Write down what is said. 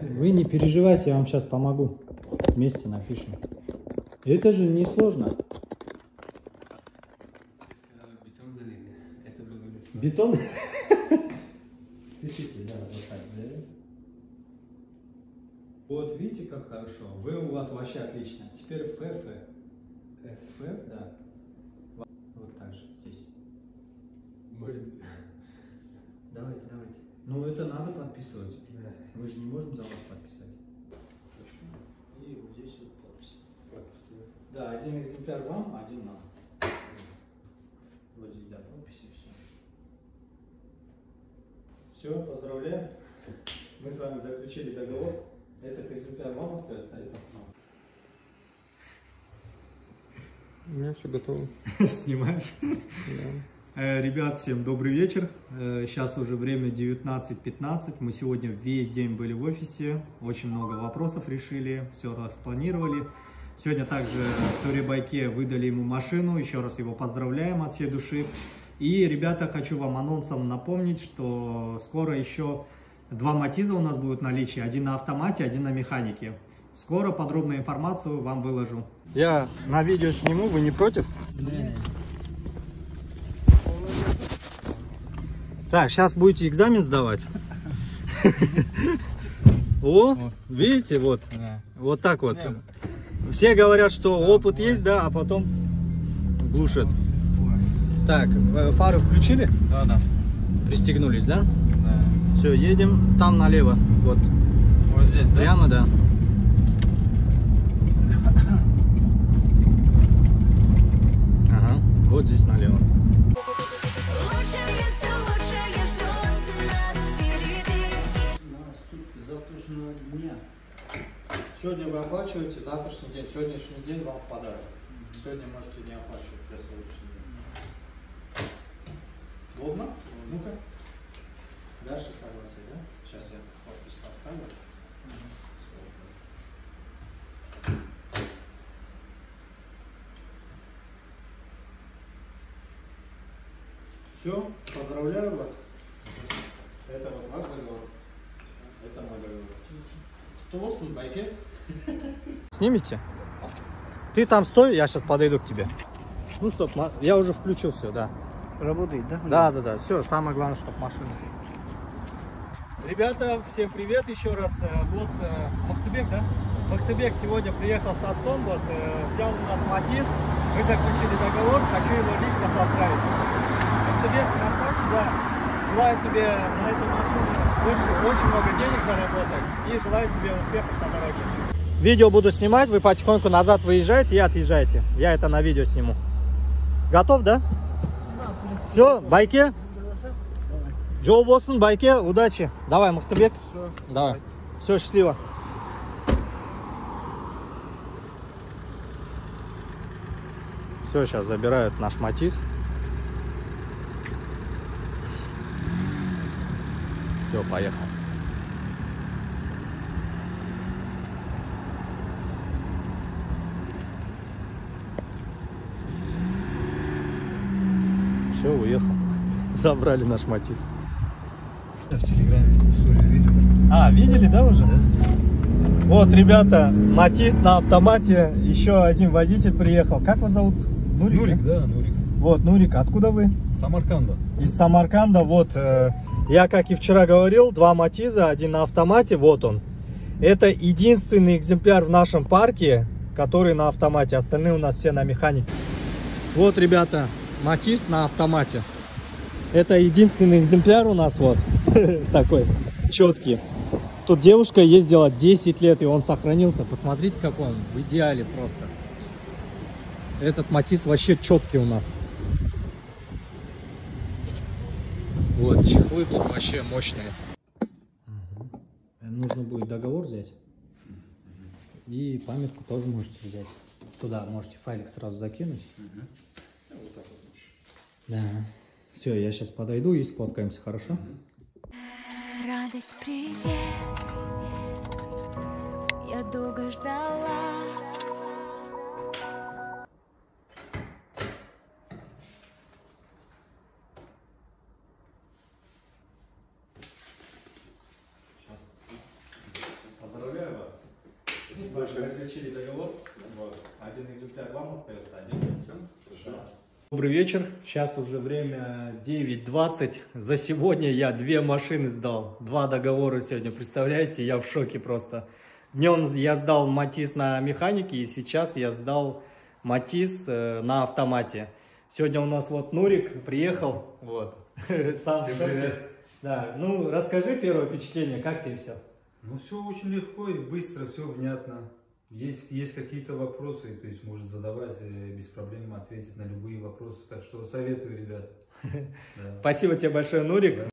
Вы не переживайте, я вам сейчас помогу. Вместе напишем. Это же не сложно. Бетон вот видите, как хорошо. Вы у вас вообще отлично. Теперь ФФ. ФФ, да. Вот так же, здесь. Может, Давайте, давайте. Ну это надо подписывать. Мы же не можем за вас подписать. Точка. И вот здесь вот подпись. Да, один экземпляр вам, один нам. Вот здесь, да, подписи, все. Все, поздравляю. Мы с вами заключили договор. Этот экземпляр вам остается, а этот нам. У меня все готово. Снимаешь? Да. Э, Ребят, всем добрый вечер. Э, Сейчас уже время 19.15. Мы сегодня весь день были в офисе. Очень много вопросов решили, все распланировали. Сегодня также в Турибайке выдали ему машину. Еще раз его поздравляем от всей души. И, ребята, хочу вам анонсом напомнить, что скоро еще два Матиза у нас будут в наличии. Один на автомате, один на механике. Скоро подробную информацию вам выложу. Я на видео сниму, вы не против? Так, сейчас будете экзамен сдавать. О, видите, вот, вот так вот. Все говорят, что опыт есть, да, а потом глушат. Так, э, фары включили? Да, да. Пристегнулись, да? да. Все, едем там налево. Вот, Вот здесь, да? прямо, да. Сегодня вы оплачиваете, завтрашний день, сегодняшний день вам в подарок. Сегодня можете не оплачивать за сегодняшний день. Удобно? Ну-ка. Дальше согласие, да? Сейчас я подпись поставлю. Все, поздравляю вас. Это вот ваш договор. Это мой договор. Толстый байкер. Снимите? Ты там стой, я сейчас подойду к тебе. Ну что, я уже включил все, да. Работает, да? Да, да, да. Все, самое главное, чтобы машина. Ребята, всем привет еще раз. Э, Вот э, Махтубек, да? Махтубек сегодня приехал с отцом, вот э, взял у нас Матис. Мы заключили договор, хочу его лично поздравить. Махтубек, красавчик, да. Желаю тебе на этой машине очень, очень много денег заработать и желаю тебе успехов на дороге. Видео буду снимать, вы потихоньку назад выезжаете и отъезжаете. Я это на видео сниму. Готов, да? Все, байке? Джо болсын, байке, удачи. Давай, Махтабек. Давай. Все, счастливо. Все, сейчас забирают наш Матис. Все, поехал. Все, уехал. Забрали наш Матис. В Телеграме историю видел. А, видели, да, уже? Вот, ребята, Матис на автомате. Еще один водитель приехал. Как вас зовут? Нурик? Нурик, да, Нурик. Вот, Нурик, откуда вы? Самарканда. Из Самарканда. Вот, э, я, как и вчера говорил, два Матиза, один на автомате, вот он. Это единственный экземпляр в нашем парке, который на автомате. Остальные у нас все на механике. Вот, ребята, Матис на автомате. Это единственный экземпляр у нас вот такой четкий. Тут девушка ездила 10 лет, и он сохранился. Посмотрите, какой он в идеале просто. Этот Матис вообще четкий у нас. Вот, чехлы тут вообще мощные. Нужно будет договор взять. И памятку тоже можете взять. Туда можете файлик сразу закинуть. Да. Все, я сейчас подойду и сфоткаемся, хорошо? Радость привет. Я долго ждала. Заключили договор. Вот. Один экземпляр вам остается, один. Все. Хорошо. Добрый вечер. Сейчас уже время 9.20. За сегодня я две машины сдал. Два договора сегодня. Представляете, я в шоке просто. Днем я сдал Матис на механике, и сейчас я сдал Матис э, на автомате. Сегодня у нас вот Нурик приехал. Вот. Сам Всем привет. Да, ну расскажи первое впечатление, как тебе все? Ну, все очень легко и быстро, все внятно. Есть, есть какие-то вопросы, то есть может задавать э, без проблем, ответить на любые вопросы. Так что советую, ребята. Да. Спасибо тебе большое, Нурик.